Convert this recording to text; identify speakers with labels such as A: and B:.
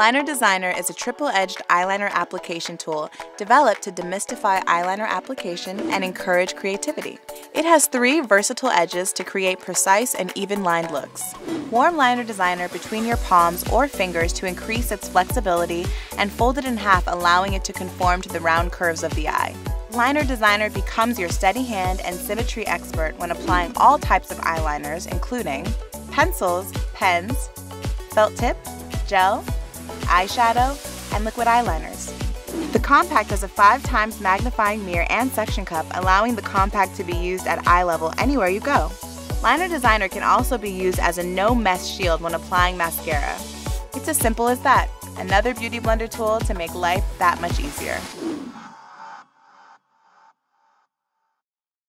A: Liner Designer is a triple-edged eyeliner application tool developed to demystify eyeliner application and encourage creativity. It has three versatile edges to create precise and even-lined looks. Warm Liner Designer between your palms or fingers to increase its flexibility and fold it in half allowing it to conform to the round curves of the eye. Liner Designer becomes your steady hand and symmetry expert when applying all types of eyeliners including pencils, pens, felt tip, gel, eyeshadow, and liquid eyeliners. The compact has a 5 times magnifying mirror and suction cup, allowing the compact to be used at eye level anywhere you go. Liner Designer can also be used as a no-mess shield when applying mascara. It's as simple as that, another beauty blender tool to make life that much easier.